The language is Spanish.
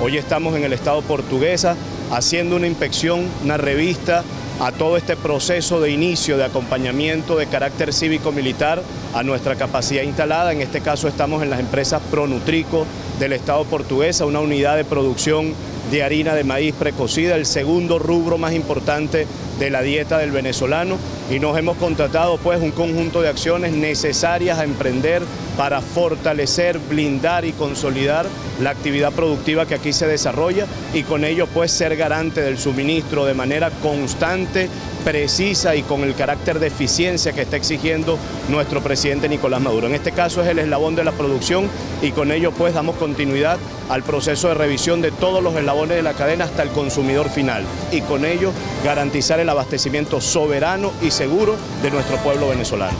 Hoy estamos en el Estado portuguesa haciendo una inspección, una revista a todo este proceso de inicio de acompañamiento de carácter cívico-militar a nuestra capacidad instalada. En este caso estamos en las empresas Pronutrico del Estado portuguesa, una unidad de producción de harina de maíz precocida, el segundo rubro más importante de la dieta del venezolano y nos hemos contratado pues un conjunto de acciones necesarias a emprender para fortalecer, blindar y consolidar la actividad productiva que aquí se desarrolla y con ello pues ser garante del suministro de manera constante, precisa y con el carácter de eficiencia que está exigiendo nuestro presidente Nicolás Maduro. En este caso es el eslabón de la producción y con ello pues damos continuidad al proceso de revisión de todos los eslabones de la cadena hasta el consumidor final y con ello garantizar el abastecimiento soberano y seguro de nuestro pueblo venezolano.